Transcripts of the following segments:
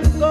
barco.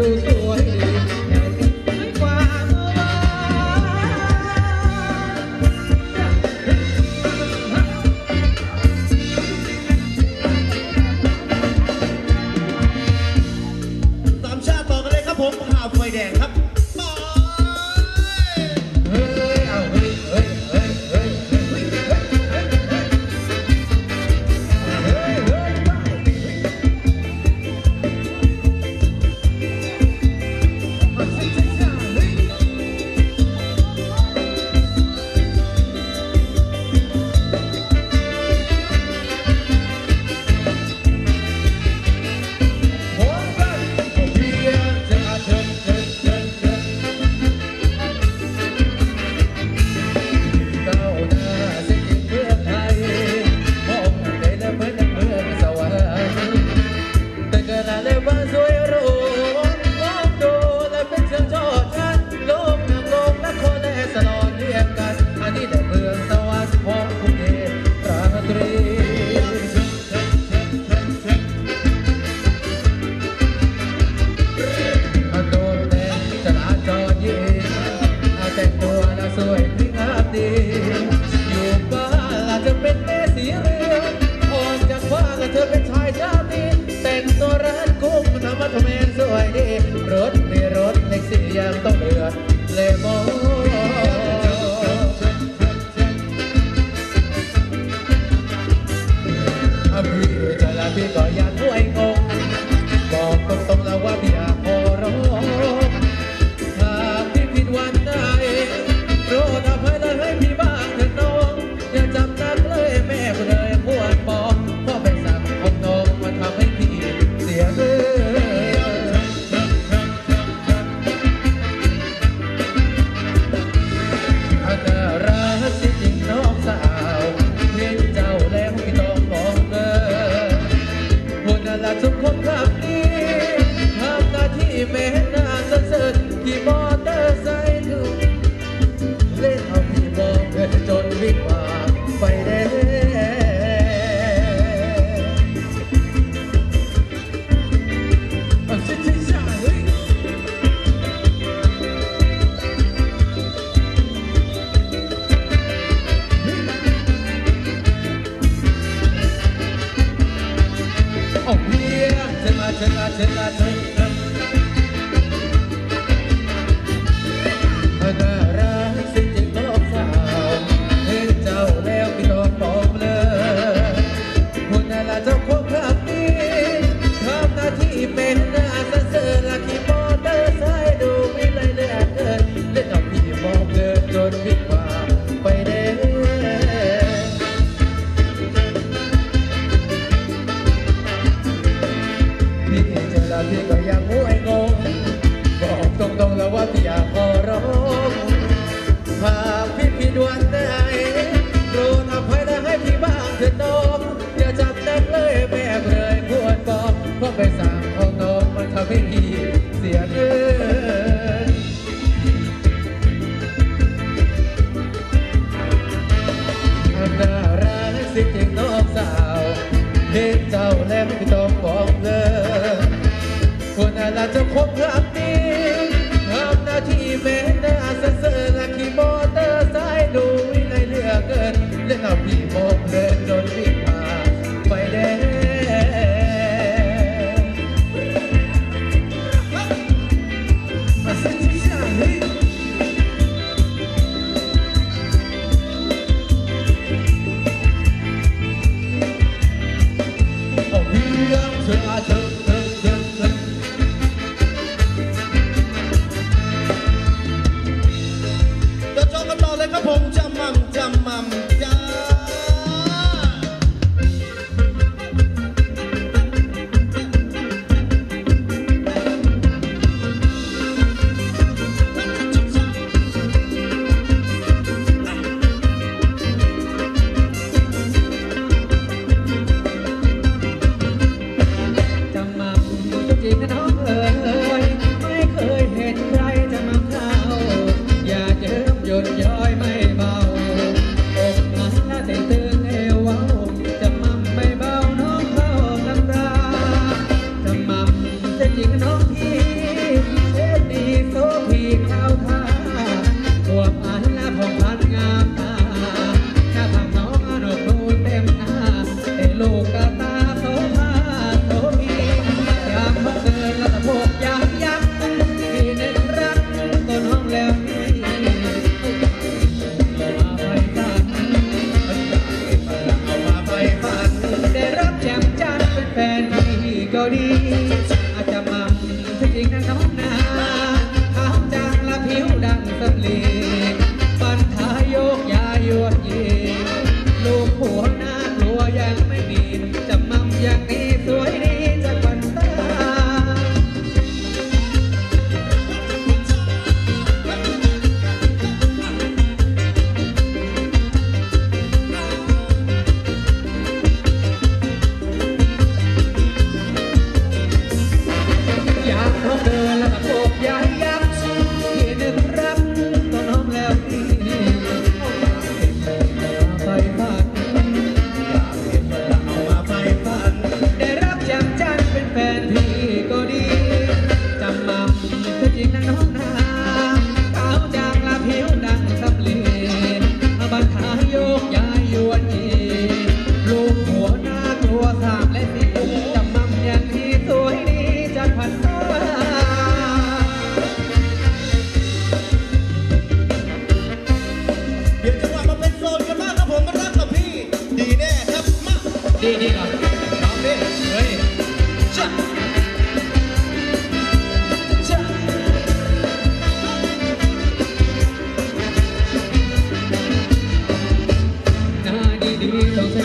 do พี่ก็ยังงวยงงบอกตรงๆแล้วว่าพี่อยากขอร้องหากพี่ผิดหวังได้โปรดอภัยและให้พี่บ้างเถิดน้องอย่าจับเต็มเลยแม่เลยควรบอกเพราะไปสั่งของน้องมันทำให้พี่เสียเงินอันน่ารักสิ่งนอกสาวเห็นเจ้าแล้วไม่ต้องบอกเลย คนอะไรจะพบกับนี้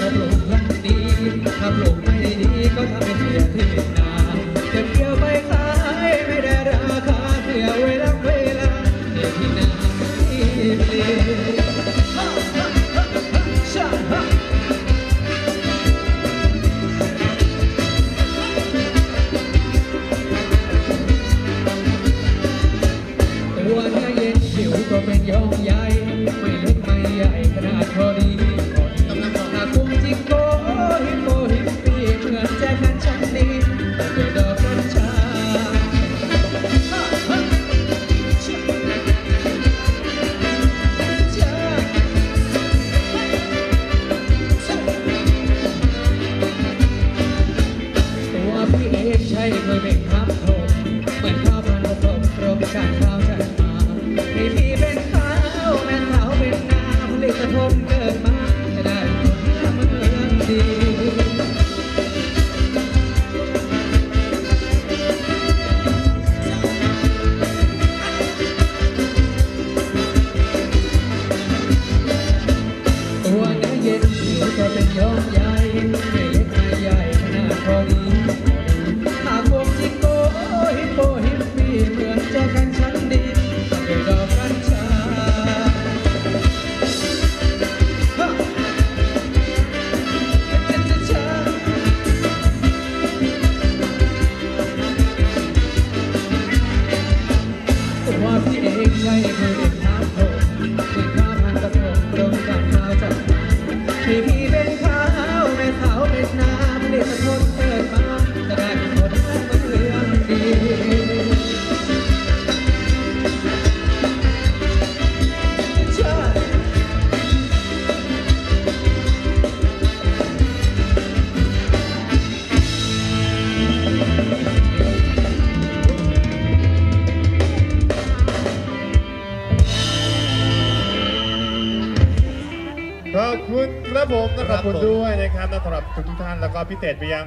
ถ้าปลูกไม่ดีถ้าปลูกไม่ดีก็ทำ แล้วก็พิเศษไปยัง